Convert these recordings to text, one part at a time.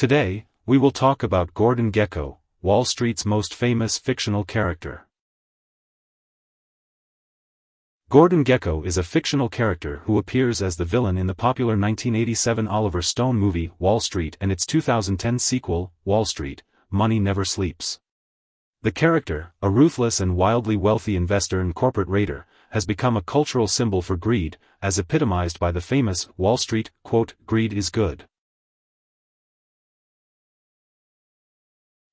Today, we will talk about Gordon Gekko, Wall Street's most famous fictional character. Gordon Gekko is a fictional character who appears as the villain in the popular 1987 Oliver Stone movie Wall Street and its 2010 sequel, Wall Street, Money Never Sleeps. The character, a ruthless and wildly wealthy investor and corporate raider, has become a cultural symbol for greed, as epitomized by the famous Wall Street quote, Greed is good.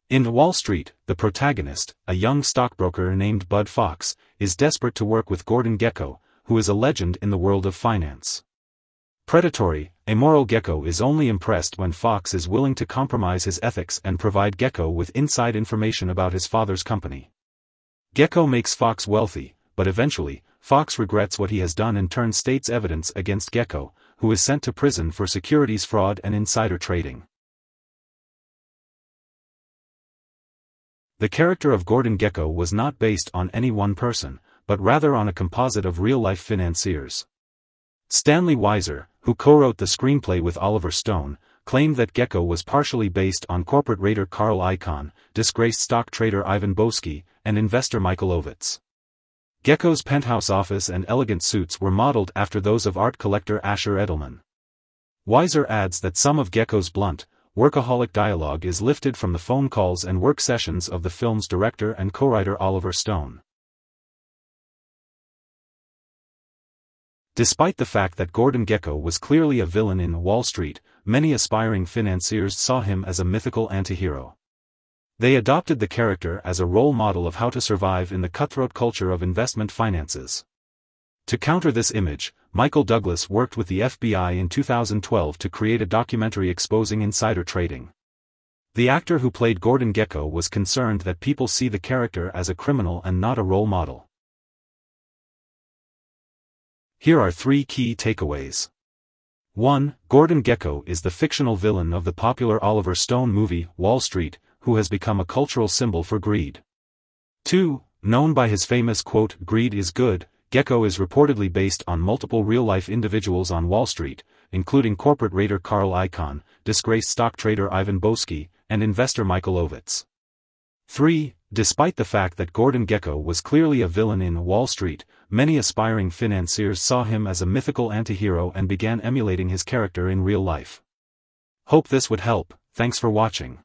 In Wall Street, the protagonist, a young stockbroker named Bud Fox, is desperate to work with Gordon Gekko, who is a legend in the world of finance. Predatory, amoral Gekko is only impressed when Fox is willing to compromise his ethics and provide Gekko with inside information about his father's company. Gekko makes Fox wealthy, but eventually, Fox regrets what he has done and turns state's evidence against Gekko, who is sent to prison for securities fraud and insider trading. The character of Gordon Gekko was not based on any one person, but rather on a composite of real-life financiers. Stanley Weiser, who co-wrote the screenplay with Oliver Stone, claimed that Gekko was partially based on corporate raider Carl Icahn, disgraced stock trader Ivan Boesky, and investor Michael Ovitz. Gekko's penthouse office and elegant suits were modeled after those of art collector Asher Edelman. Weiser adds that some of Gekko's blunt, workaholic dialogue is lifted from the phone calls and work sessions of the film's director and co-writer Oliver Stone. Despite the fact that Gordon Gekko was clearly a villain in Wall Street, many aspiring financiers saw him as a mythical antihero. They adopted the character as a role model of how to survive in the cutthroat culture of investment finances. To counter this image, Michael Douglas worked with the FBI in 2012 to create a documentary exposing insider trading. The actor who played Gordon Gekko was concerned that people see the character as a criminal and not a role model. Here are three key takeaways. 1. Gordon Gekko is the fictional villain of the popular Oliver Stone movie, Wall Street, who has become a cultural symbol for greed. 2. Known by his famous quote, Greed is good, Gekko is reportedly based on multiple real-life individuals on Wall Street, including corporate raider Carl Icahn, disgraced stock trader Ivan Boesky, and investor Michael Ovitz. 3. Despite the fact that Gordon Gekko was clearly a villain in Wall Street, many aspiring financiers saw him as a mythical antihero and began emulating his character in real life. Hope this would help, thanks for watching.